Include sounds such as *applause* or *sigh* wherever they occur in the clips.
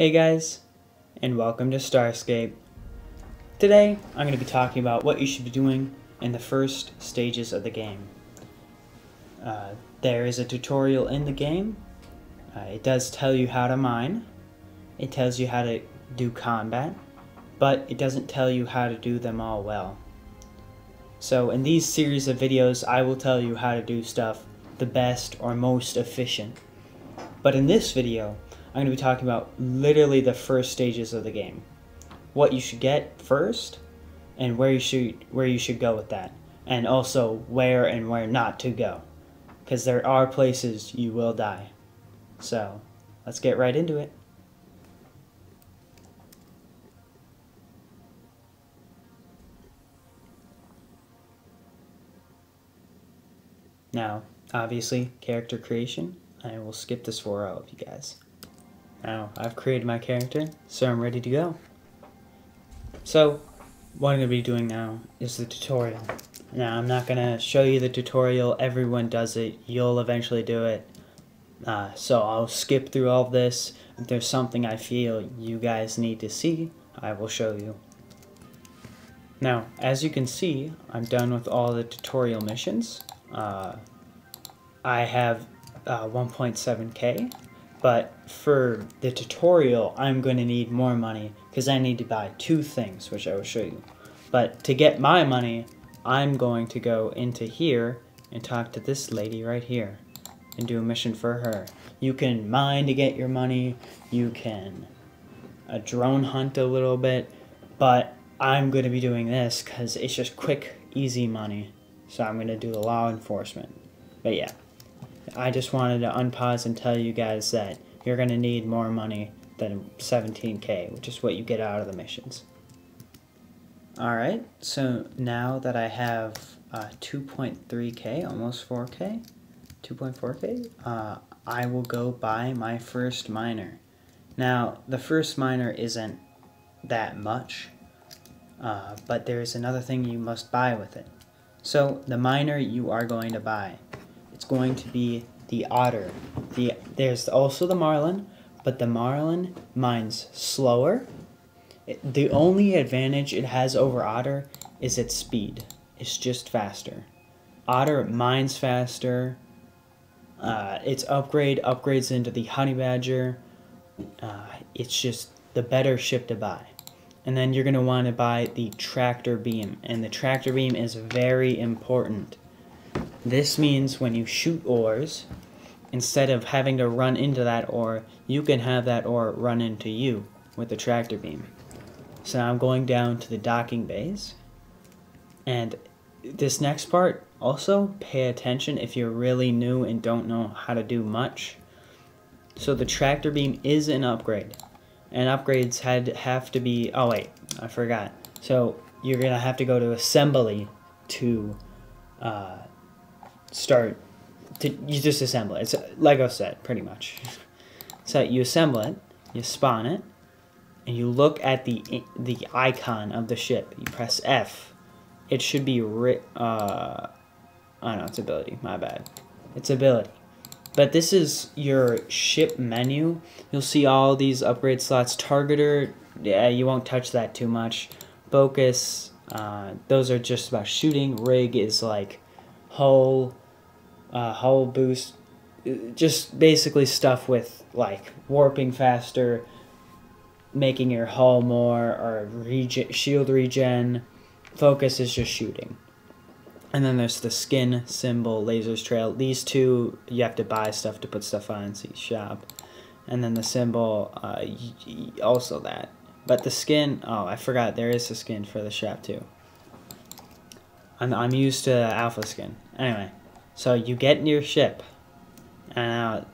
Hey guys, and welcome to Starscape. Today, I'm going to be talking about what you should be doing in the first stages of the game. Uh, there is a tutorial in the game. Uh, it does tell you how to mine. It tells you how to do combat, but it doesn't tell you how to do them all well. So in these series of videos, I will tell you how to do stuff the best or most efficient. But in this video, I'm going to be talking about literally the first stages of the game. What you should get first and where you should where you should go with that. And also where and where not to go. Cuz there are places you will die. So, let's get right into it. Now, obviously, character creation. I will skip this for all of you guys. Now, I've created my character, so I'm ready to go. So, what I'm going to be doing now is the tutorial. Now, I'm not going to show you the tutorial, everyone does it, you'll eventually do it. Uh, so I'll skip through all this. If there's something I feel you guys need to see, I will show you. Now, as you can see, I'm done with all the tutorial missions. Uh, I have uh, 1.7k, but for the tutorial, I'm going to need more money because I need to buy two things, which I will show you. But to get my money, I'm going to go into here and talk to this lady right here and do a mission for her. You can mine to get your money, you can a drone hunt a little bit, but I'm going to be doing this because it's just quick, easy money. So I'm going to do the law enforcement. But yeah, I just wanted to unpause and tell you guys that you're going to need more money than 17k, which is what you get out of the missions. Alright, so now that I have uh, 2.3k, almost 4k, 2.4k, uh, I will go buy my first miner. Now, the first miner isn't that much, uh, but there's another thing you must buy with it. So, the miner you are going to buy, it's going to be the otter. The There's also the marlin, but the marlin mines slower. It, the only advantage it has over otter is its speed. It's just faster. Otter mines faster. Uh, its upgrade upgrades into the honey badger. Uh, it's just the better ship to buy. And then you're going to want to buy the tractor beam. And the tractor beam is very important. This means when you shoot ores, instead of having to run into that ore, you can have that ore run into you with the tractor beam. So I'm going down to the docking bays. And this next part, also pay attention if you're really new and don't know how to do much. So the tractor beam is an upgrade. And upgrades had have to be, oh wait, I forgot. So you're going to have to go to assembly to uh, start to you just assemble it. It's a Lego set pretty much. So you assemble it, you spawn it, and you look at the the icon of the ship. You press F. It should be ri uh I know, it's ability, my bad. It's ability. But this is your ship menu. You'll see all these upgrade slots. Targeter, yeah, you won't touch that too much. Focus, uh, those are just about shooting. Rig is like hull, uh, hull boost, just basically stuff with like warping faster, making your hull more, or shield regen. Focus is just shooting. And then there's the skin symbol, lasers trail. These two, you have to buy stuff to put stuff on, so you shop. And then the symbol, uh, also that. But the skin, oh, I forgot, there is a skin for the shop too. I'm, I'm used to alpha skin. Anyway, so you get in your ship. And uh,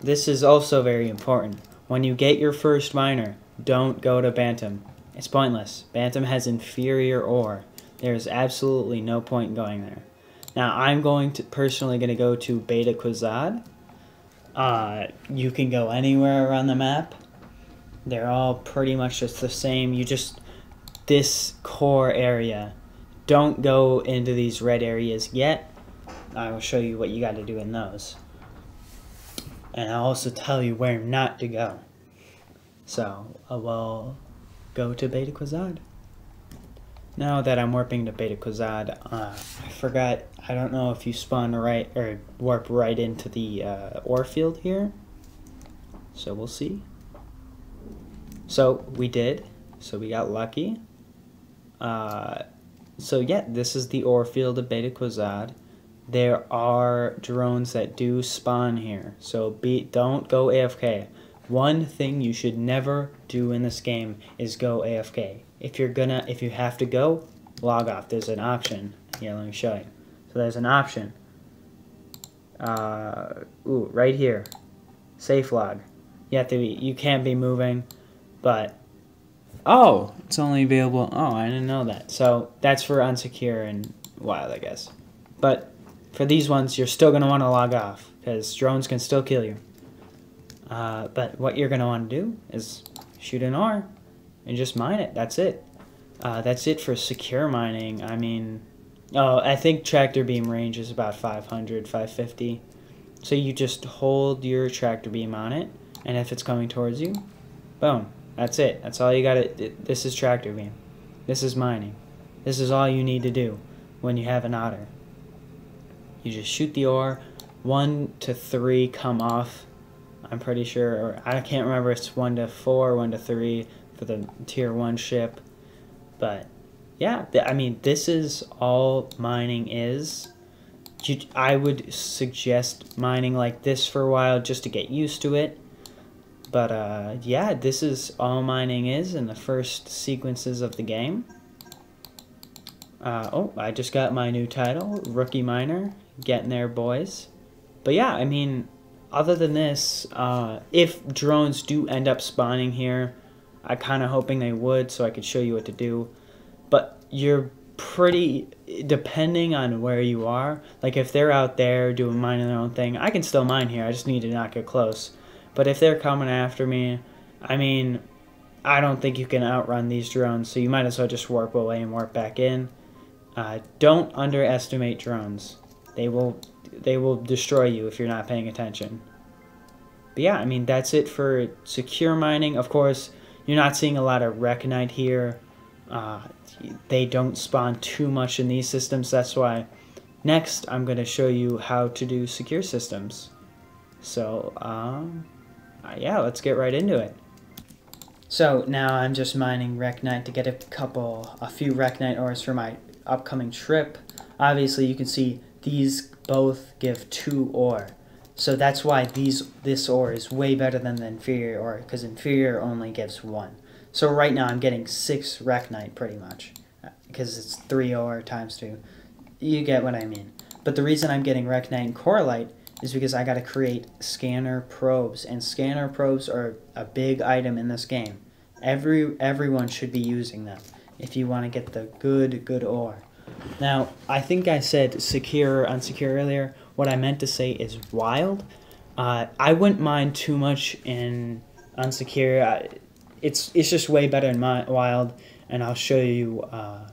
this is also very important. When you get your first miner, don't go to Bantam. It's pointless. Bantam has inferior ore. There's absolutely no point in going there. Now, I'm going to personally going to go to Beta Quizad. Uh, you can go anywhere around the map. They're all pretty much just the same. You just, this core area, don't go into these red areas yet. I will show you what you got to do in those. And I'll also tell you where not to go. So uh, we'll go to Beta Quizad. Now that I'm warping to Beta Quizad, uh, I forgot, I don't know if you spawn right, or warp right into the uh, ore field here. So we'll see. So we did. So we got lucky. Uh, so yeah, this is the ore field of Beta Quizad. There are drones that do spawn here. So be don't go AFK. One thing you should never do in this game is go AFK. If you're gonna, if you have to go, log off. There's an option. Here, let me show you. So there's an option. Uh, ooh, right here. Safe log. You have to be, you can't be moving, but Oh, it's only available. Oh, I didn't know that. So that's for unsecure and wild, I guess. But for these ones, you're still going to want to log off because drones can still kill you. Uh, but what you're going to want to do is shoot an R and just mine it. That's it. Uh, that's it for secure mining. I mean, oh, I think tractor beam range is about 500, 550. So you just hold your tractor beam on it, and if it's coming towards you, boom, that's it. That's all you got to. This is tractor beam. This is mining. This is all you need to do when you have an otter. You just shoot the ore. One to three come off. I'm pretty sure, or I can't remember. It's one to four, one to three for the tier one ship. But yeah, I mean, this is all mining is. I would suggest mining like this for a while just to get used to it but uh, yeah, this is all mining is in the first sequences of the game. Uh, oh, I just got my new title, Rookie Miner. Getting there, boys. But yeah, I mean, other than this, uh, if drones do end up spawning here, I kind of hoping they would so I could show you what to do. But you're pretty, depending on where you are, like if they're out there doing mining their own thing, I can still mine here. I just need to not get close. But if they're coming after me, I mean, I don't think you can outrun these drones, so you might as well just warp away and warp back in. Uh, don't underestimate drones. They will they will destroy you if you're not paying attention. But yeah, I mean that's it for secure mining. Of course, you're not seeing a lot of Reknite here. Uh, they don't spawn too much in these systems. That's why next I'm going to show you how to do secure systems. So, um, uh, yeah, let's get right into it. So now I'm just mining Reknite to get a couple, a few Reknite ores for my upcoming trip. Obviously you can see these both give two ore. So that's why these this ore is way better than the inferior ore, because inferior only gives one. So right now I'm getting six Reknite pretty much, uh, because it's three ore times two. You get what I mean. But the reason I'm getting Reknite and Korrelite is because I got to create scanner probes, and scanner probes are a big item in this game. Every everyone should be using them if you want to get the good good ore. Now, I think I said secure unsecure earlier. What I meant to say is wild. Uh, I wouldn't mind too much in unsecure. Uh, it's it's just way better in my, wild, and I'll show you uh,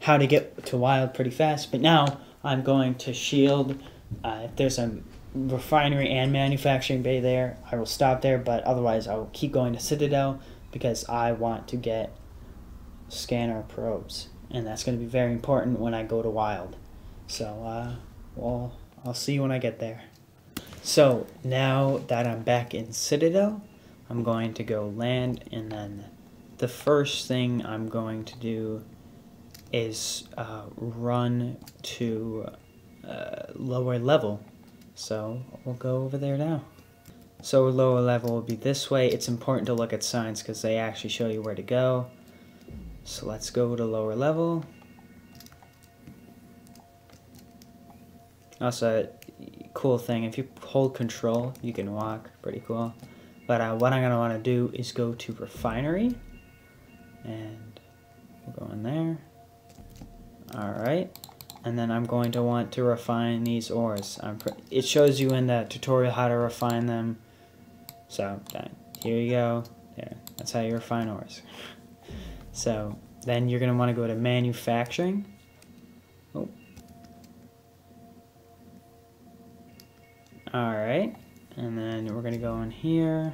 how to get to wild pretty fast. But now I'm going to shield uh, if there's a refinery and manufacturing bay there, I will stop there, but otherwise I will keep going to Citadel because I want to get scanner probes. And that's going to be very important when I go to Wild. So, uh, well, I'll see you when I get there. So, now that I'm back in Citadel, I'm going to go land, and then the first thing I'm going to do is uh, run to uh, lower level. So we'll go over there now. So lower level will be this way. It's important to look at signs because they actually show you where to go. So let's go to lower level. Also, cool thing, if you hold control, you can walk. Pretty cool. But uh, what I'm going to want to do is go to refinery. And we'll go in there. Alright and then I'm going to want to refine these ores. it shows you in the tutorial how to refine them. So here you go. There, that's how you refine ores. *laughs* So then you're going to want to go to manufacturing. Oh. Alright, and then we're going to go in here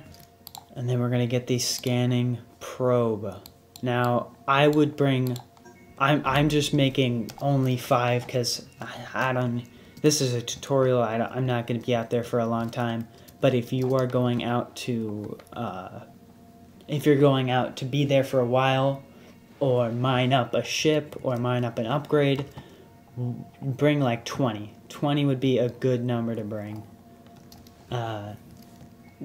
And then we're going to get the scanning probe. Now, I would bring... I'm, I'm just making only five because I, I, don't... This is a tutorial. I am not going to be out there for a long time. But if you are going out to... Uh, if you're going out to be there for a while or mine up a ship or mine up an upgrade, bring like 20. 20 would be a good number to bring. Uh,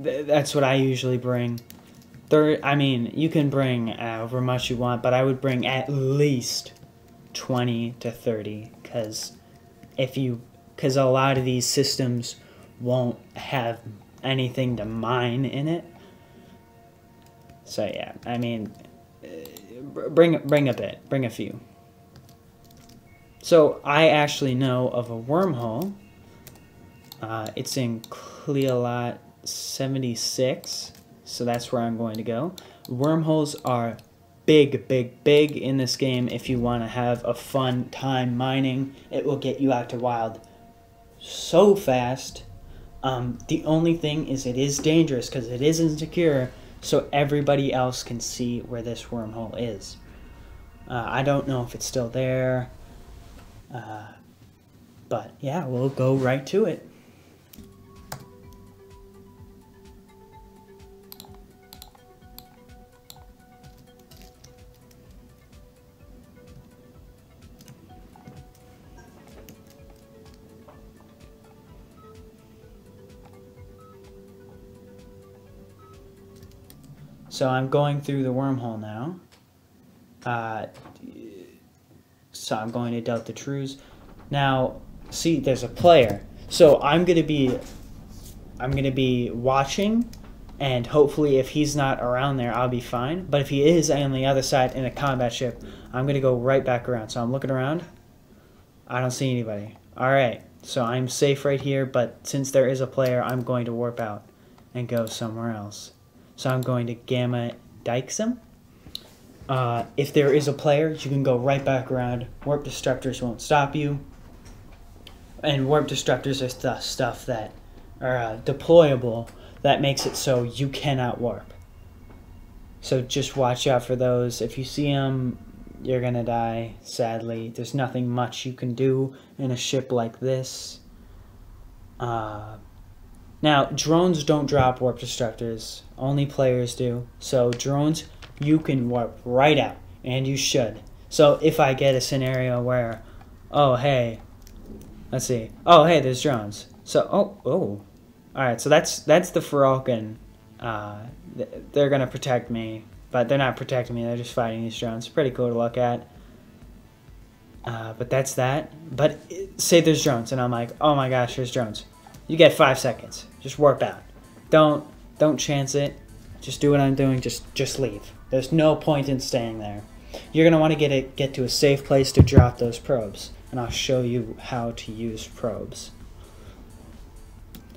th that's what I usually bring. Third, I mean, you can bring however much you want, but I would bring at least 20 to 30 because if you, because a lot of these systems won't have anything to mine in it. So yeah, I mean, bring bring a bit, bring a few. So I actually know of a wormhole. Uh, it's in Cleolot 76, so that's where I'm going to go. Wormholes are big, big, big in this game if you want to have a fun time mining. It will get you out to wild so fast. Um, the only thing is it is dangerous because it is insecure, so everybody else can see where this wormhole is. Uh, I don't know if it's still there. Uh, but yeah, we'll go right to it. So I'm going through the wormhole now. Uh, so I'm going to Delta Trues. Now, see, there's a player. So I'm going to be, I'm to be watching, and hopefully if he's not around there, I'll be fine. But if he is on the other side in a combat ship, I'm going to go right back around. So I'm looking around. I don't see anybody. All right, so I'm safe right here, but since there is a player, I'm going to warp out and go somewhere else. So I'm going to Gamma Dykesum. Uh, if there is a player, you can go right back around. Warp disruptors won't stop you. And warp disruptors are the stuff that are uh, deployable that makes it so you cannot warp. So just watch out for those. If you see them, you're going to die, sadly. There's nothing much you can do in a ship like this. Uh, now, drones don't drop warp destructors. Only players do. So drones you can warp right out, and you should. So if I get a scenario where, oh hey, let's see, oh hey, there's drones. So oh oh, all right. So that's that's the Falcon. Uh, they're gonna protect me, but they're not protecting me. They're just fighting these drones. Pretty cool to look at. Uh, but that's that. But say there's drones, and I'm like, oh my gosh, there's drones. You get five seconds. Just warp out. Don't don't chance it. Just do what I'm doing. Just just leave. There's no point in staying there. You're going to want to get it, get to a safe place to drop those probes, and I'll show you how to use probes.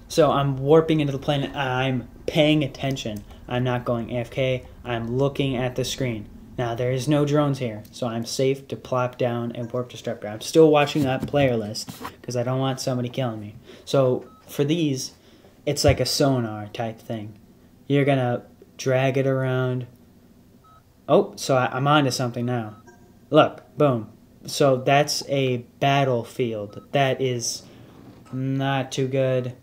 So I'm warping into the planet. I'm paying attention. I'm not going AFK. I'm looking at the screen. Now, there is no drones here, so I'm safe to plop down and warp disruptor. I'm still watching that player list because I don't want somebody killing me. So for these, it's like a sonar type thing. You're to drag it around, Oh, so I, am onto something now. Look, boom. So that's a battlefield. That is not too good.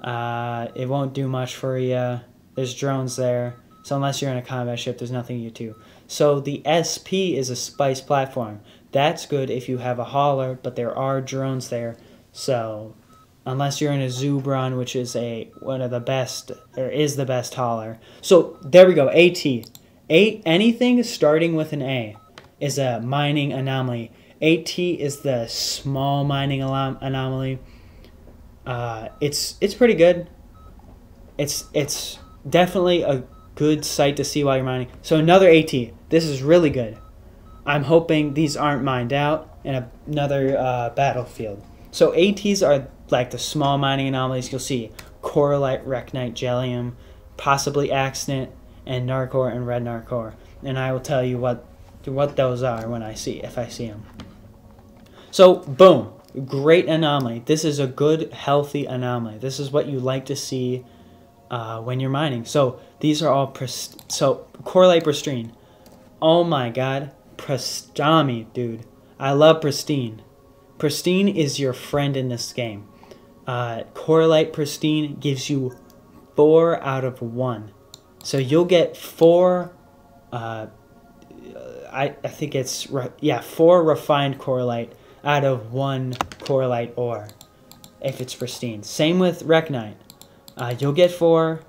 Uh, it won't do much for you. There's drones there. So unless you're in a combat ship, there's nothing you do. So the SP is a spice platform. That's good if you have a hauler, but there are drones there. So unless you're in a Zubron, which is a one of the best, or is the best hauler. So there we go, AT. A, anything starting with an A is a mining anomaly. AT is the small mining anomaly. Uh, it's it's pretty good. It's it's definitely a good sight to see while you're mining. So another AT. This is really good. I'm hoping these aren't mined out in a, another uh, battlefield. So ATs are like the small mining anomalies you'll see. Korrelite, Reknite, Gellium, possibly Axnit, and Narcor and Red Narcor, and I will tell you what what those are when I see if I see them. So boom, great anomaly. This is a good healthy anomaly. This is what you like to see uh, when you're mining. So these are all so Korrelite pristine. Oh my god, Pristami, dude. I love pristine. Pristine is your friend in this game. Uh, Korrelite pristine gives you four out of one. So you'll get four. Uh, I, I think it's yeah four refined Korrelite out of one Korrelite ore if it's pristine. Same with reknite. Uh, you'll get four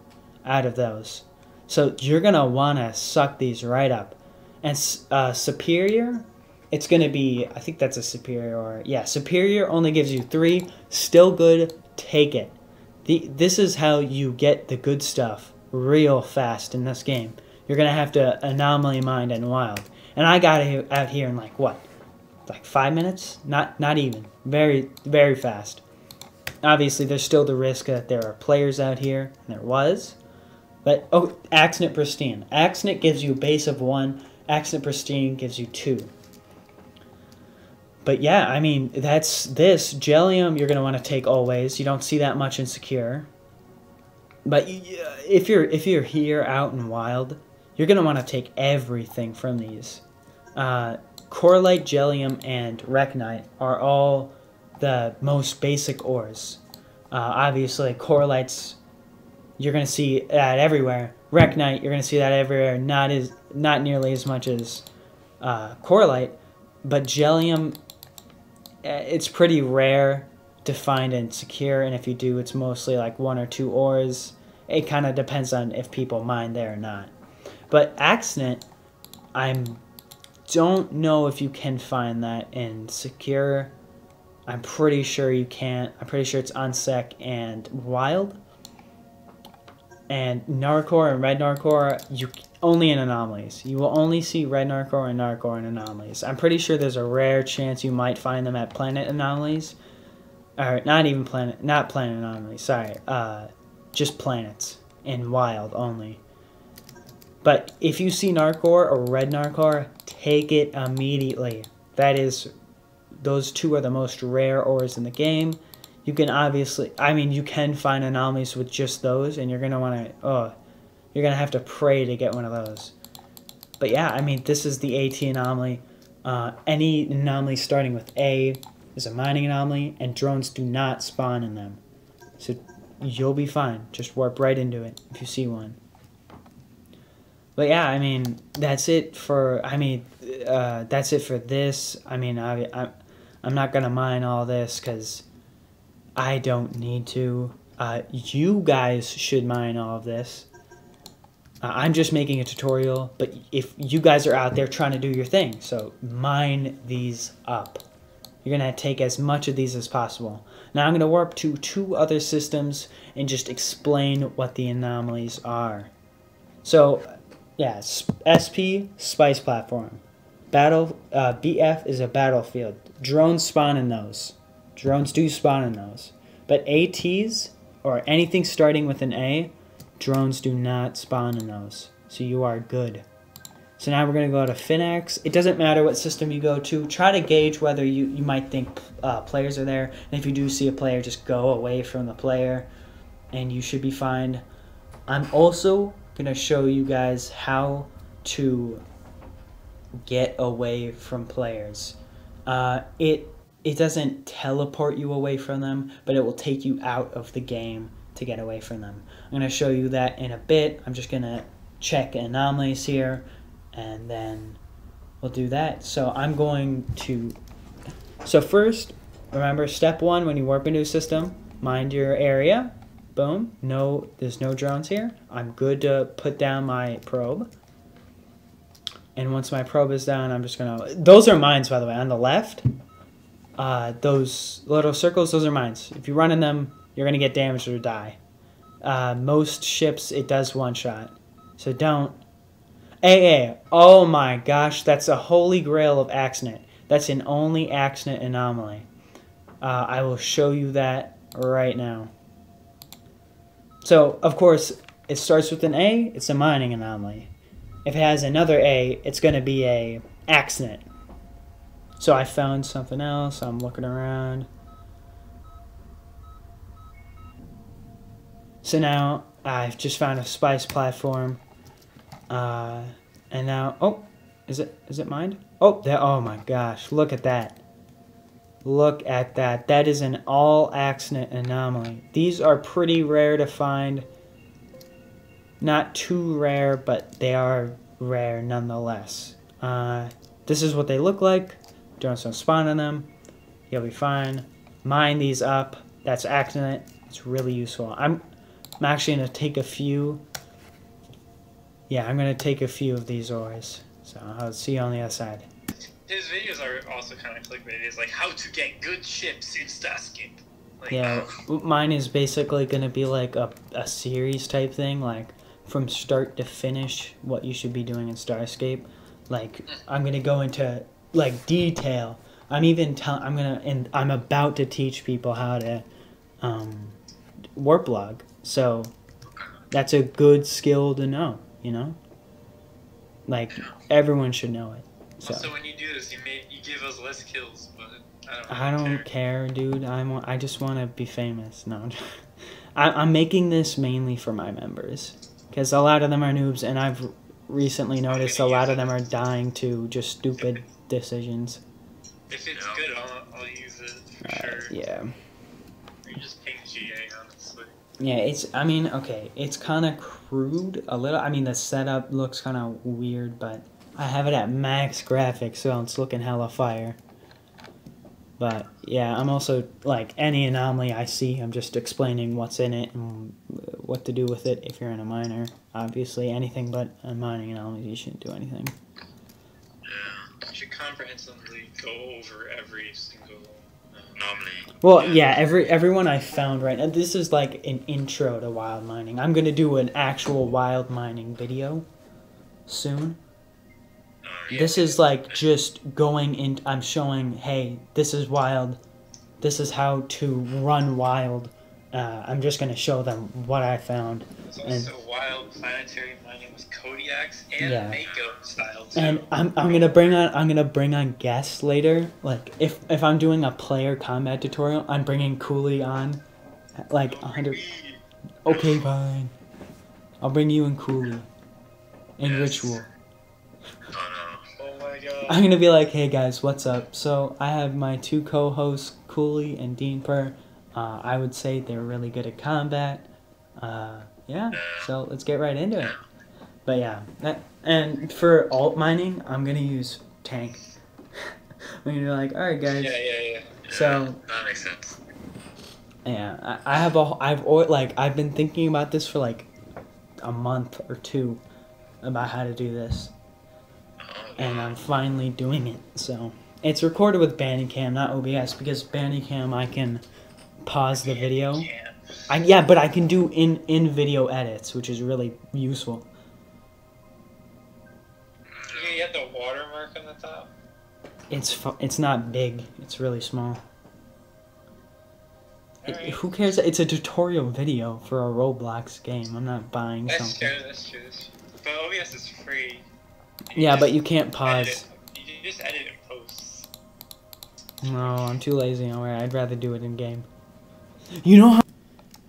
out of those. So you're gonna wanna suck these right up. And uh, superior, it's gonna be I think that's a superior. Yeah, superior only gives you three. Still good. Take it. The, this is how you get the good stuff real fast in this game. You're gonna have to anomaly mind and wild. And I got out here in like what, like five minutes? Not not even. Very very fast. Obviously, there's still the risk that there are players out here, and there was. But oh, Axnit Pristine. Axnit gives you a base of one. Axnit Pristine gives you two. But yeah, I mean, that's this. Gellium you're going to want to take always. You don't see that much in Secure. But if you're if you're here out in wild, you're going to want to take everything from these. Uh, Korrelite, Gellium, and Reknite are all the most basic ores. Uh, obviously, Korrelites, you're going to see that everywhere. Reknite, you're going to see that everywhere. Not as not nearly as much as uh, Korrelite, but Gellium, Uh, it's pretty rare to find and secure. And if you do, it's mostly like one or two ores. It kind of depends on if people mine there or not. But Axnit, I don't know if you can find that in secure. I'm pretty sure you can't. I'm pretty sure it's on sec and wild. And Narcor and Red Narcor, you only in anomalies. You will only see Red Narcor and Narcor in anomalies. I'm pretty sure there's a rare chance you might find them at planet anomalies. Or not even planet, not planet anomalies, sorry. Uh, just planets in wild only. But if you see Narcor or Red Narcor, take it immediately. That is, those two are the most rare ores in the game. You can obviously, I mean, you can find anomalies with just those, and you're going to want to, oh, you're going to have to pray to get one of those. But yeah, I mean, this is the AT anomaly. Uh, any anomaly starting with A is a mining anomaly, and drones do not spawn in them. So you'll be fine. Just warp right into it if you see one. But yeah, I mean, that's it for, I mean, uh, that's it for this. I mean, I, I, I'm not going to mine all this because I don't need to. Uh, you guys should mine all of this. Uh, I'm just making a tutorial, but if you guys are out there trying to do your thing, so mine these up. You're going to take as much of these as possible. Now I'm going to warp to two other systems and just explain what the anomalies are. So, yeah, SP, Spice Platform. Battle, uh, BF is a battlefield. Drones spawn in those. Drones do spawn in those. But ATs, or anything starting with an A, drones do not spawn in those. So you are good. So now we're going to go to Finax. It doesn't matter what system you go to. Try to gauge whether you, you might think uh, players are there. And if you do see a player, just go away from the player. And you should be fine. I'm also going to show you guys how to get away from players. Uh, it it doesn't teleport you away from them, but it will take you out of the game to get away from them. I'm going to show you that in a bit. I'm just going to check anomalies here, and then we'll do that. So I'm going to... So first, remember step one when you warp into a system, mind your area. Boom. No, there's no drones here. I'm good to put down my probe. And once my probe is down, I'm just gonna... Those are mines, by the way. On the left, uh, those little circles, those are mines. If you run in them, you're gonna get damaged or die. Uh, most ships, it does one shot. So don't... AA. Oh my gosh, that's a holy grail of Axnit. That's an only Axnit anomaly. Uh, I will show you that right now. So, of course, it starts with an A, it's a mining anomaly. If it has another A, it's going to be a Axnit. So I found something else. I'm looking around. So now I've just found a spice platform. Uh, and now, oh, is it is it mined? Oh, there. Oh my gosh, look at that. Look at that. That is an all Axnit anomaly. These are pretty rare to find. Not too rare, but they are rare nonetheless. Uh, this is what they look like. Don't spawn on them. You'll be fine. Mine these up. That's Axnit. It's really useful. I'm, I'm actually going to take a few. Yeah, I'm going to take a few of these ores. So I'll see you on the other side. His videos are also kind of clickbait. It's like how to get good ships in Starscape. Like, Yeah, oh, mine is basically going to be like a, a series type thing, like from start to finish, what you should be doing in Starscape. Like, hmm. I'm going to go into like detail. I'm even tell I'm going to, and I'm about to teach people how to um, warp log. So that's a good skill to know, you know? Like, everyone should know it. So. Also, when you do this, you may you give us less kills, but I don't. I don't care, dude. I'm. I just want to be famous. No, *laughs* I, I'm making this mainly for my members because a lot of them are noobs, and I've recently noticed a lot of them are dying to just stupid decisions. If it's Yeah. good, I'll, I'll use it for Uh, sure. yeah, You just ping GA, honestly. yeah. It's. I mean, okay. It's kind of crude a little. I mean, the setup looks kind of weird, but I have it at max graphics, so it's looking hella fire. But yeah, I'm also like any anomaly I see, I'm just explaining what's in it and what to do with it if you're in a miner. Obviously, anything but a mining anomaly, you shouldn't do anything. Yeah. You should comprehensively go over every single. Uh, Normally. Well, yeah, every everyone I found right now, this is like an intro to wild mining. I'm gonna do an actual wild mining video soon. Uh, yeah. This is like just going in. I'm showing, hey, this is wild. This is how to run wild. Uh, I'm just gonna show them what I found. There's also wild planetary mining with Kodiaks and Yeah. Mako style too. And I'm, I'm gonna bring on I'm gonna bring on guests later. Like if if I'm doing a player combat tutorial, I'm bringing Cooley on. Like a hundred. Okay, fine. I'll bring you and Cooley. And Yes. Ritual. Oh Oh my god. I'm gonna be like, hey guys, what's up? So I have my two co-hosts, Cooley and Dean Per. Uh, I would say they're really good at combat. Uh, yeah. So let's get right into it. But yeah, that, and for alt mining, I'm gonna use tank. I'm gonna be like, all right, yeah, guys. yeah, yeah. no. So- That makes sense. Yeah, I, I have a, I've like I've been thinking about this for like a month or two about how to do this, Oh, and I'm finally doing it. So it's recorded with Bandicam, not OBS, because Bandicam I can pause the video. Yeah. I, yeah, but I can do in in video edits, which is really useful. You get the watermark on the top. It's it's not big. It's really small. It- Alright. who cares? It's a tutorial video for a Roblox game. I'm not buying That's something. true. That's true. That's true. But OBS is free. And Yeah, but you can't pause. You just edit and post. No, I'm too lazy. I'd rather do it in game. You know how.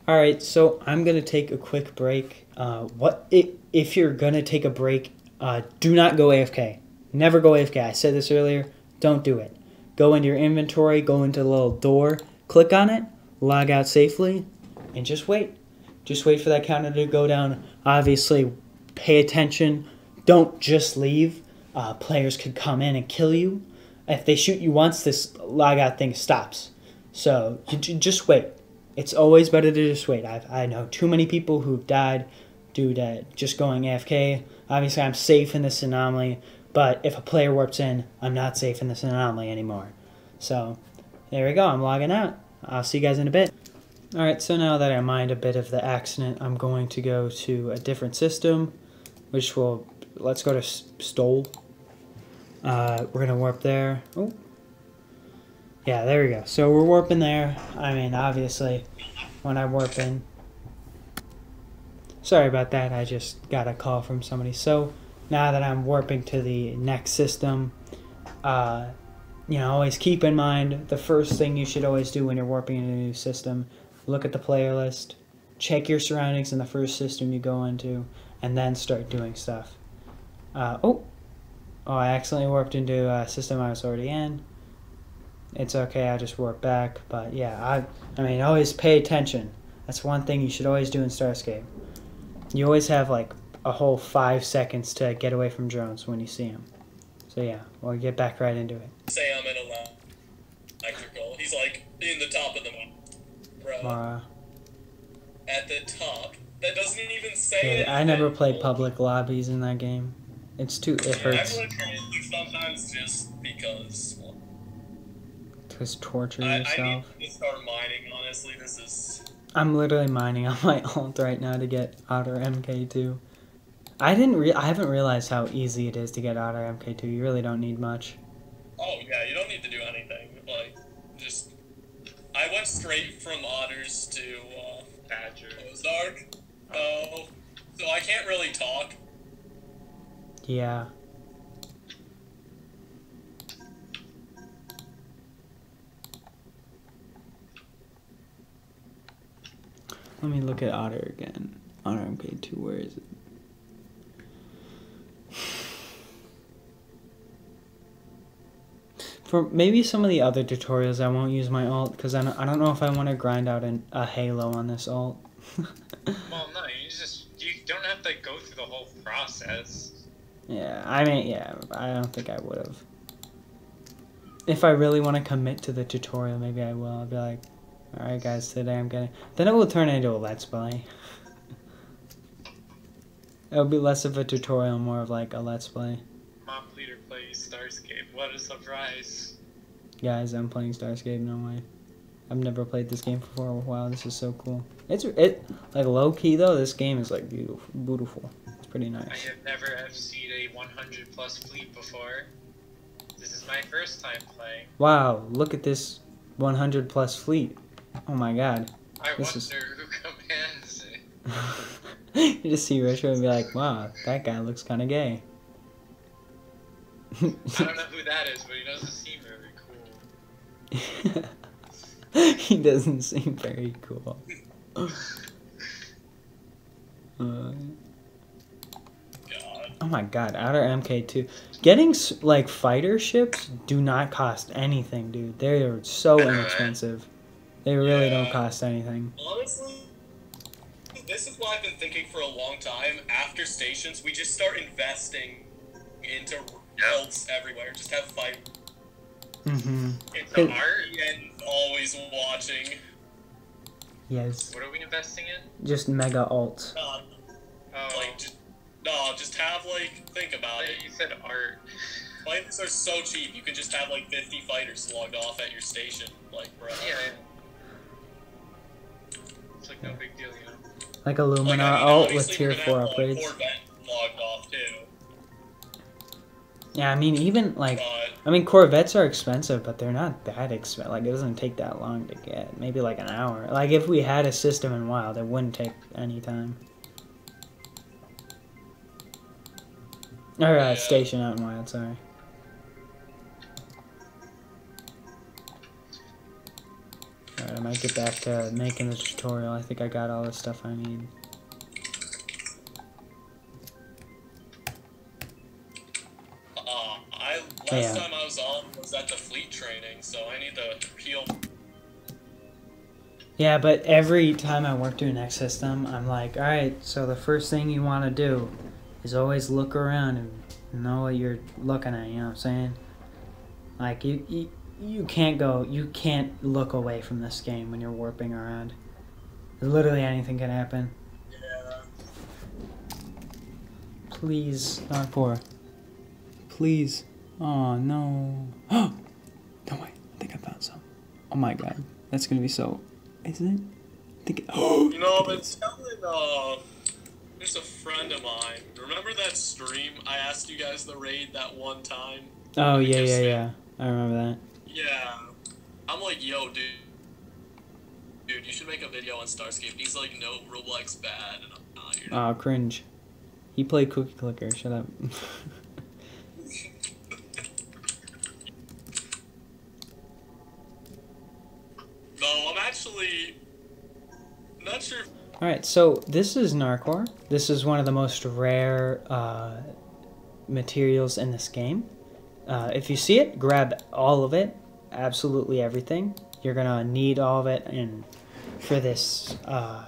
Alright, so I'm gonna take a quick break. Uh, what if, you're gonna take a break? Uh, do not go AFK. Never go AFK. I said this earlier. Don't do it. Go into your inventory. Go into the little door. Click on it. Log out safely, and just wait. Just wait for that counter to go down. Obviously, pay attention. Don't just leave. Uh, players could come in and kill you. If they shoot you once, this log out thing stops. So you, ju- just wait. It's always better to just wait. I've, I know too many people who've died due to just going AFK. Obviously, I'm safe in this anomaly, but if a player warps in, I'm not safe in this anomaly anymore. So there we go. I'm logging out. I'll see you guys in a bit. Alright, so now that I mined a bit of the Axnit, I'm going to go to a different system, which will. Let's go to Stole. Uh, we're gonna warp there. Oh. Yeah, there we go. So we're warping there. I mean, obviously, when I warp in. Sorry about that. I just got a call from somebody. So now that I'm warping to the next system, uh, you know, always keep in mind the first thing you should always do when you're warping in a new system look at the player list, check your surroundings in the first system you go into, and then start doing stuff. Uh, oh, oh! I accidentally warped into a system I was already in. It's okay. I just warped back. But yeah, I I mean, always pay attention. That's one thing you should always do in Starscape. You always have like a whole five seconds to get away from drones when you see them. So yeah, we'll get back right into it. Say I'm in a. Electrical. He's like in the top of the map. Bro. Uh, At the top. That doesn't even say yeah, I never played public lobbies in that game. It's too. It Yeah, hurts. Everyone tries sometimes just because. Well, Just torture I, I yourself. need to start mining. Honestly, this is. I'm literally mining on *laughs* my alt right now to get Otter MK2. I didn't re- I haven't realized how easy it is to get Otter MK2. You really don't need much. Oh yeah, you don't need to do anything. Like, just. I went straight from otters to uh, Badger. Ozark. Oh, so I can't really talk. Yeah. Let me look at Otter again. Otter MK2, where is it? For maybe some of the other tutorials, I won't use my alt because I don't, I don't know if I want to grind out an, a Halo on this alt. *laughs* Well, no, you just you don't have to go through the whole process. Yeah, I mean, yeah, I don't think I would have. If I really want to commit to the tutorial, maybe I will. I'll be like, alright, guys, today I'm gonna. Then it will turn into a Let's Play. It'll be less of a tutorial, more of like a Let's Play. Mop leader plays Starscape. What a surprise! Guys, I'm playing Starscape, no way. I've never played this game before. Wow, this is so cool. It's it like low key though. This game is like beautiful, beautiful. It's pretty nice. I have never FC'd a 100 plus fleet before. This is my first time playing. Wow, look at this 100 plus fleet. Oh my god. I This is- wonder who commands it. *laughs* you just see Richard and be like, wow, that guy looks kind of gay. I don't know who that is, but he doesn't seem very cool. *laughs* he doesn't seem very cool. *laughs* Uh, God. oh my god, Otter MK2. Getting like fighter ships do not cost anything, dude. They are so inexpensive. They really don't cost anything. Honestly, this is what I've been thinking for a long time. After stations, we just start investing into worlds everywhere. Just have fight Mm-hmm. It's Hey. art. and always watching. Yes. What are we investing in? Just mega alt. Uh, Oh, like, just, no, just have like think about it. you said art. Fighters are so cheap. You can just have like 50 fighters logged off at your station. Like, bro. Yeah. It's like no big deal, you know. Like Like, Illumina I mean, alt with tier 4 gonna have, like, upgrades. Logged off too. Yeah, I mean, even like. I mean, Corvettes are expensive, but they're not that expensive. Like, it doesn't take that long to get. Maybe like an hour. Like, if we had a system in Wild, it wouldn't take any time. Or uh, Yeah. station out in Wild, sorry. I might get back to making the tutorial. I think I got all the stuff I need. uh, I last Yeah. time I was on was at the fleet training, so I need to heal. Yeah, but every time I work through next system, I'm like, all right, so the first thing you want to do is always look around and know what you're looking at, you know what I'm saying? Like, you, you, you can't go, you can't look away from this game when you're warping around. Literally anything can happen. Yeah. Please, not poor Please. Oh, no. Oh! Don't wait, I think I found some. Oh my god, that's gonna be so. Is it? I think. Oh! *gasps* You know, I've been telling, uh, there's a friend of mine. Remember that stream I asked you guys the raid that one time? Oh yeah, yeah, yeah. I remember that. Yeah. I'm like, yo, dude. Dude, you should make a video on Starscape. And he's like, no, Roblox bad. And I'm not. You're not. Oh, cringe. He played Cookie Clicker. Shut up. *laughs* no, I'm actually not sure. Alright, so this is Narcor. This is one of the most rare uh, materials in this game. Uh, if you see it, grab all of it, absolutely everything. You're gonna need all of it and for this. Uh,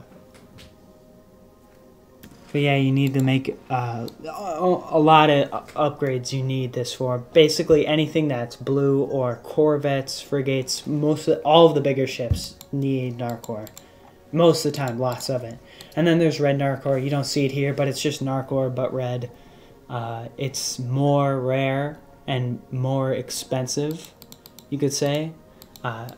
but yeah, you need to make uh, a lot of upgrades. You need this for basically anything that's blue or corvettes, frigates. Most of, all of the bigger ships need Narcor. Most of the time, lots of it. And then there's red Narcor. You don't see it here, but it's just Narcor but red. Uh, it's more rare and more expensive, you could say. Uh,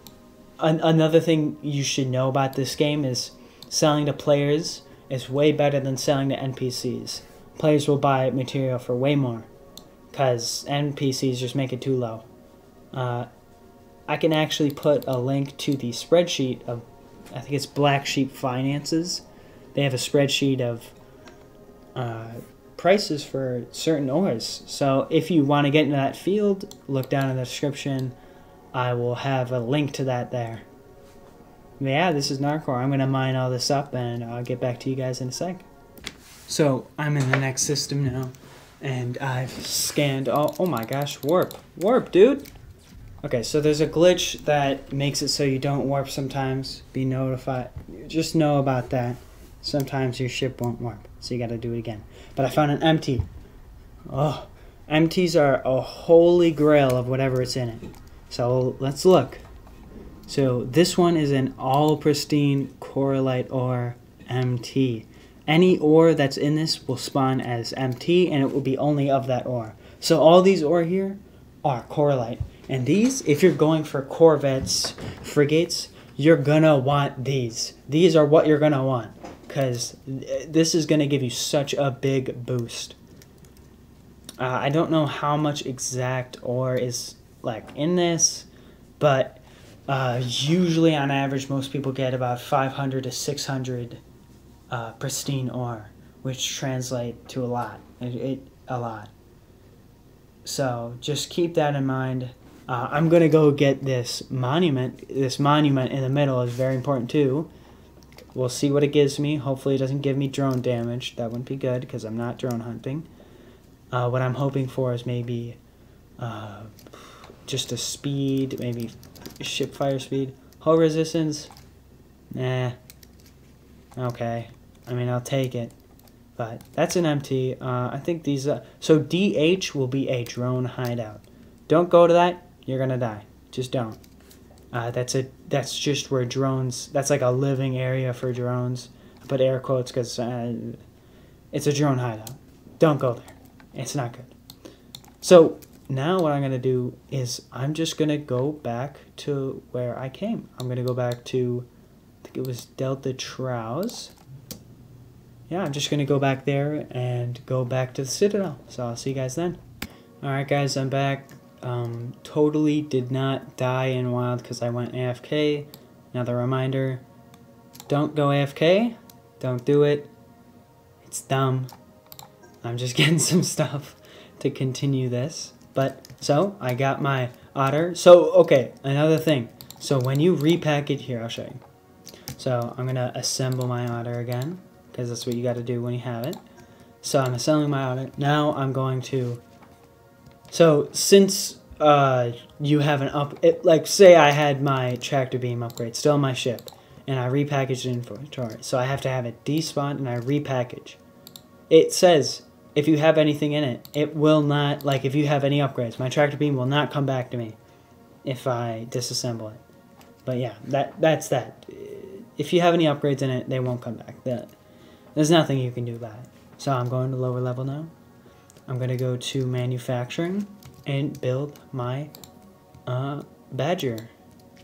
an- another thing you should know about this game is selling to players is way better than selling to NPCs. Players will buy material for way more because NPCs just make it too low. Uh, I can actually put a link to the spreadsheet of, I think it's Black Sheep Finances. They have a spreadsheet of uh, prices for certain ores. So if you want to get into that field, look down in the description. I will have a link to that there. But yeah, this is Narcor. I'm going to mine all this up and I'll get back to you guys in a sec. So I'm in the next system now and I've scanned, oh, oh my gosh, warp. Warp, dude! Okay, so there's a glitch that makes it so you don't warp sometimes. Be notified. Just know about that. Sometimes your ship won't warp, so you gotta do it again. But I found an empty. Oh, empties are a holy grail of whatever it's in it. So let's look. So this one is an all pristine Korrelite ore MT. Any ore that's in this will spawn as MT and it will be only of that ore. So all these ore here are Korrelite. And these, if you're going for corvettes, frigates, you're gonna want these. These are what you're gonna want because this is gonna give you such a big boost. Uh, I don't know how much exact ore is like in this, but uh, usually on average most people get about 500 to 600 uh, pristine ore, which translate to a lot. It, it, a lot. So just keep that in mind. Uh, I'm gonna go get this monument. This monument in the middle is very important too. We'll see what it gives me. Hopefully it doesn't give me drone damage. That wouldn't be good because I'm not drone hunting. Uh, what I'm hoping for is maybe uh, just a speed, maybe ship fire speed. Hull resistance, nah. Okay, I mean I'll take it, but that's an MT. Uh, I think these. Uh, so DH will be a drone hideout. Don't go to that. You're gonna die. Just don't. Uh, that's a that's just where drones. That's like a living area for drones. I put air quotes because uh, it's a drone hideout. Don't go there. It's not good. So now what I'm going to do is I'm just going to go back to where I came. I'm going to go back to, I think it was Delta Trows. Yeah, I'm just going to go back there and go back to the Citadel. So I'll see you guys then. Alright guys, I'm back. Um, totally did not die in Wild because I went AFK. Another reminder, don't go AFK. Don't do it. It's dumb. I'm just *laughs* getting some stuff to continue this. But, so, I got my otter. So, okay, another thing. So when you repackage, here, I'll show you. So I'm to assemble my otter again, because that's what you got to do when you have it. So I'm assembling my otter. Now I'm going to, so since uh, you have an up, it, like say I had my tractor beam upgrade still on my ship, and I repackaged it in inventory. So I have to have it despawn and I repackage. It says if you have anything in it, it will not, like if you have any upgrades, my tractor beam will not come back to me if I disassemble it. But yeah, that that's that. If you have any upgrades in it, they won't come back. That, there's nothing you can do about it. So I'm going to lower level now. I'm going to go to manufacturing and build my uh, Badger.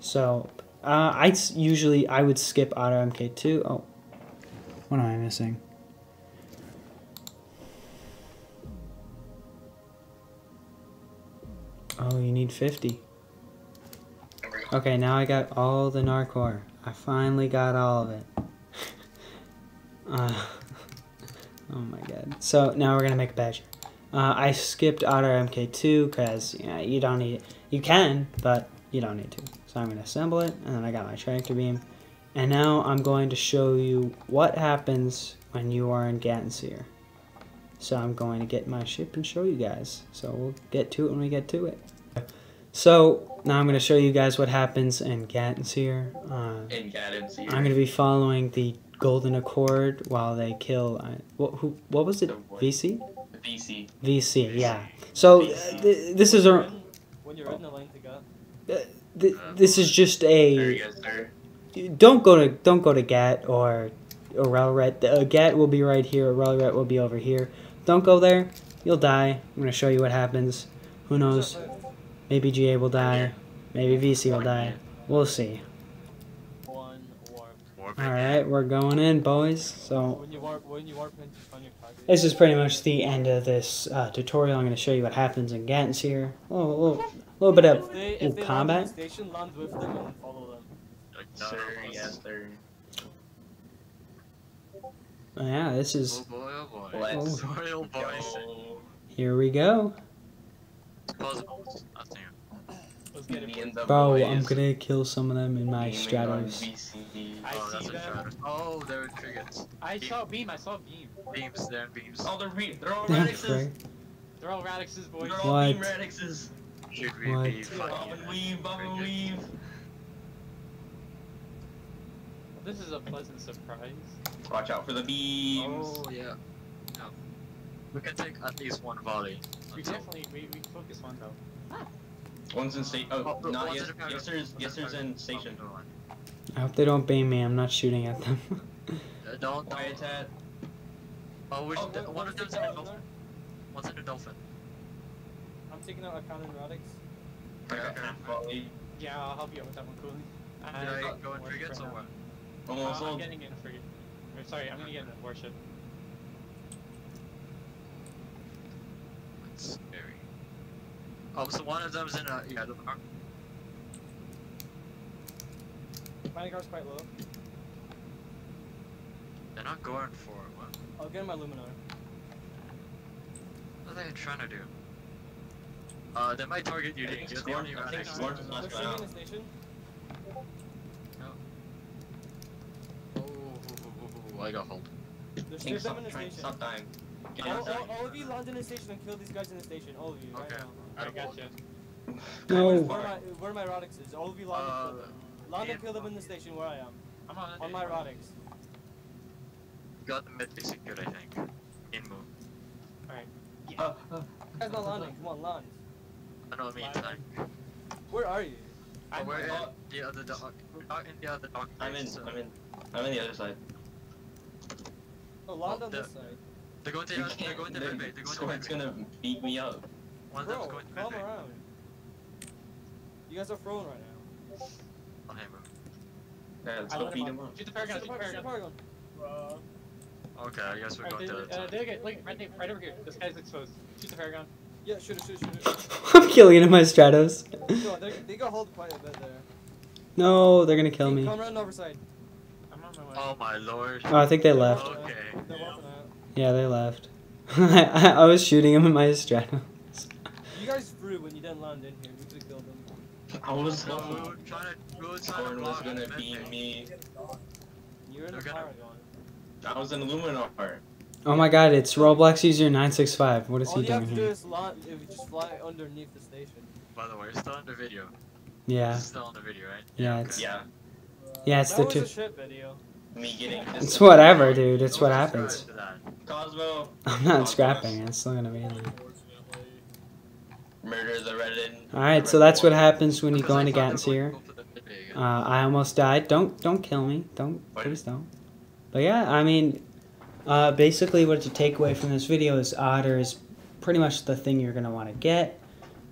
So uh, I usually, I would skip Otter MK2. Oh, what am I missing? Oh, you need 50. Okay, now I got all the Narcor. I finally got all of it. *laughs* uh, *laughs* oh my god. So now we're gonna make a badger. Uh, I skipped Otter MK2 because yeah, you don't need it. You can, but you don't need to. So I'm gonna assemble it, and then I got my tractor beam, And now I'm going to show you what happens when you are in Gattenseer. So I'm going to get my ship and show you guys. So we'll get to it when we get to it. So now I'm going to show you guys what happens in Gattenseer. Uh, In Gadden's I'm going to be following the Golden Accord while they kill. Uh, what, who, what was it? The what? VC? VC. VC, yeah. So uh, th- this is a. When you're in the lane to go. Th- this is just There a. you go, sir. Don't go to don't go to Gat or or Relret. Uh, Gat will be right here. Relret will be over here. Don't go there. You'll die. I'm gonna show you what happens. Who knows? Maybe GA will die. Maybe VC will die. We'll see. One warp. Warp All it. right, we're going in, boys. So When you warp, when you warp in, just find your target. this is pretty much the end of this uh, tutorial. I'm gonna show you what happens in Gatton's here. A little, little, little bit of they, ooh, if they land on combat. the station, land with them and follow them. Like, no, Sir, yes, sir. Oh, yeah, this Oh is. boy, oh boy. Let's Oh boy, oh boy. Here we go. Pause it. Nothing. Let's get Me it. and the Bro, I'm gonna kill some of them in my gaming stratos. VC. I oh, that's see a them. shadow. Oh, there are triggers. I saw beam. I saw beam. Beams, there are beams. Oh, they're beam. They're all *laughs* Frick. radixes. They're all radixes, boys. They're all beam radixes. Should we What? be Bob and weave, bob and weave. This is a pleasant surprise. Watch out for the beams. Oh, yeah. No. We can take at least one volley. We definitely we, we focus one though. One's in station. Oh, Oh, not one's yes. in Yes, there's yes, there's in station. Oh. I hope they don't beam me. I'm not shooting at them. *laughs* Uh, don't, Quiet, don't. Ted. Oh, which, Oh, the- What- one what of them's in a dolphin. Lunar? One's in a dolphin. I'm taking out a cannon radix. I Okay. Yeah, I'll help you out with that one, coolly. Did I go and trigger frigates or what? Almost Uh, I'm getting in a frigate. Or, sorry, I'm gonna get in a warship. That's scary. Oh, so one of them's in a yeah. The, uh, My car's quite low. they're not going for it. What, I'll get in my Luminar. what are they trying to do? Uh, they might target you. I Ding. think You're the Scorn- only I think radix. Scorn- Scorn's They're shooting out. in the station. Oh, ooh, ooh, ooh, ooh, I got hold. There's Think there's them in the station. Stop dying. All, all, all of you land in the station and kill these guys in the station. All of you, right Okay. now. I I got you. No. Where, where, my, where my Radix is. All of you land Uh, and kill them. Land and kill them in the station where I am. I'm on. On my Radix. Got the mid secured, I think. In move. Alright. Yeah. Uh, uh, Guys not landing. Come on, land. I know what I mean. Tank. Where are you? Oh, we're in the other dock. We're not in the other dock. I'm in. so- I'm in. I'm in the other side. Oh, land Oh, on the- this side. They're going to You the, they're going to they're- mid bay. They're going to Scorn's mid bay. gonna beat me up. One of them's Bro, going to calm mid bay. around. You guys are thrown right now. On hammer. Yeah, let's I go beat him him up. up. Shoot the Paragon, shoot the Paragon. Paragon. Okay, I guess we're Alright, going to they, other uh, side. they get, like, right, there- right over here. This guy's exposed. Shoot the Paragon. Yeah, shoot it, shoot it, shoot it. I'm killing it in my stratos. no, they, they got hold quite a bit there. No, they're gonna kill Hey, me. Come around the other side. I'm on my way. Oh my lord. Oh, I think they left. Okay. They're walking out. Yeah, they left. I, *laughs* I was shooting them in my stratos. You guys threw when you didn't land in here. We could have killed them. I was No, we were trying to, we were trying was gonna mid beat bay. me. You're in the They're gonna- Paragon. I was in Luminar. Oh my god, it's Roblox user 965. What is All he you have doing to do here? is land, if you just fly underneath the station. By the way, it's still on the video. Yeah, This is still on the video, right? yeah, okay. it's Yeah, yeah, it's that the was two. A shit video. me getting. It's whatever, dude. It's what happens. to. Cosmo. *laughs* I'm not scrapping. It's still gonna be in there. Murder the Reddit. All right, so that's what happens when you go into thought here. going to go for the mid bay again. Uh, I almost died. Don't don't kill me. Don't please don't. But yeah, I mean, uh, basically what you take away from this video is Otter is pretty much the thing you're gonna want to get.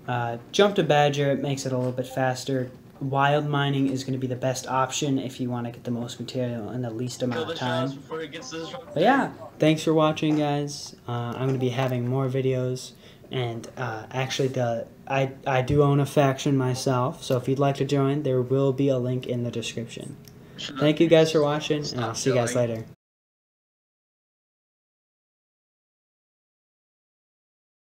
Uh, jump to Badger. It makes it a little bit faster. Wild mining is going to be the best option if you want to get the most material in the least amount of time. shots before it gets to the But yeah, thanks for watching, guys. Uh, I'm gonna be having more videos, and uh, actually, the I I do own a faction myself. So if you'd like to join, there will be a link in the description. Thank you guys for watching, and I'll see you guys later.